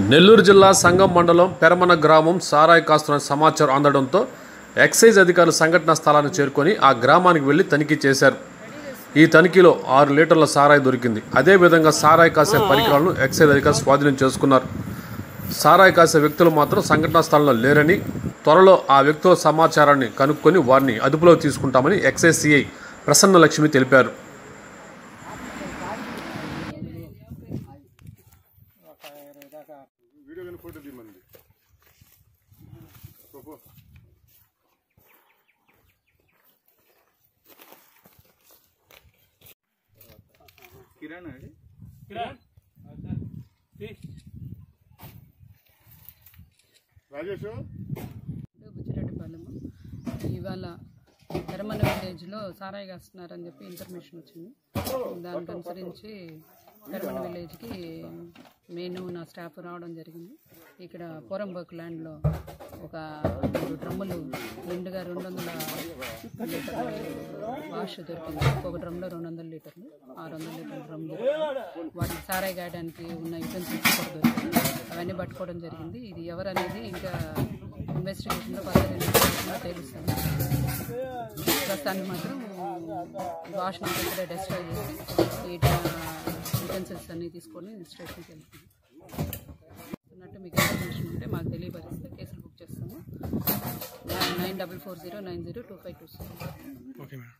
నెల్లూరు జిల్లా సంగం మండలం పెరమన గ్రామం సారాయి కాస్తున్న సమాచారం అందడంతో ఎక్సైజ్ అధికారులు సంఘటనా స్థలాన్ని చేరుకొని ఆ గ్రామానికి వెళ్ళి తనిఖీ చేశారు. ఈ తనిఖీలో ఆరు లీటర్ల సారాయి దొరికింది. అదేవిధంగా సారాయి కాసే పరికరాలను ఎక్సైజ్ అధికారులు స్వాధీనం చేసుకున్నారు. సారాయి కాసే వ్యక్తులు మాత్రం సంఘటనా స్థలంలో లేరని త్వరలో ఆ వ్యక్తుల సమాచారాన్ని కనుక్కొని వారిని అదుపులో తీసుకుంటామని ఎక్సైజ్ సిఐ ప్రసన్న లక్ష్మి తెలిపారు. వీడియో కానీ ఫోటో తీయమంది. పో కిరణ్ అండి రాజేష్? బుచ్చిరెడ్డిపాలెము ఇవాళ ఎరమన విలేజ్లో సారాయి కాస్తున్నారని చెప్పి ఇన్ఫర్మేషన్ వచ్చింది. దానికి అనుసరించి ఎరమన విలేజ్కి నేను నా స్టాఫ్ రావడం జరిగింది. ఇక్కడ పోరంబోక్ ల్యాండ్లో ఒక మూడు డ్రమ్ములు నిండుగా రెండు వందల లీటర్లు వాష్ దొరికింది. ఒక్కొక్క డ్రమ్లో రెండు వందల లీటర్లు ఆరు వందల లీటర్ల డ్రమ్ వాటిని వాటికి సారాయి గాయడానికి ఉన్న యూటెన్సిల్స్ కూడా దొరికింది. అవన్నీ పట్టుకోవడం జరిగింది. ఇది ఎవరనేది ఇంకా ఇన్వెస్టిగేషన్లో ఫర్దర్ ఇన్వెస్టిగేషన్లో తెలుస్తుంది ప్రస్తుతానికి మాత్రం వాష్ ఇక్కడ డెస్ట్రాయ్ చేసి నీట్ యూటెన్సిల్స్ అన్నీ తీసుకొని స్టేషన్కి వెళ్తుంది ఉన్నట్టు మీకు ఇన్ఫర్మేషన్ ఉంటే మాకు తెలియపరిస్తే కేసులు బుక్ చేస్తాము. Nine double four zero nine zero two five two seven okay madam.